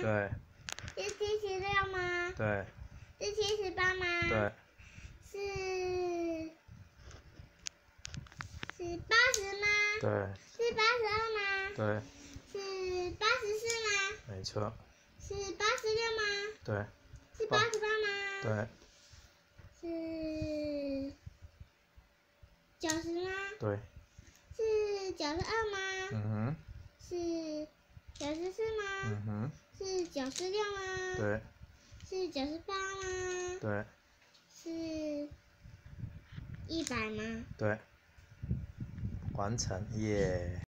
对是七十六吗？对是七十八吗？对是是八十吗？对是八十二吗？对，是八十四吗？没错，是八十六吗？对是八十八吗？对是九十吗？对，是九十二吗？嗯哼是九十四吗？是九十六吗？对是九十八吗？对是一百吗？对，完成耶。